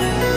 Música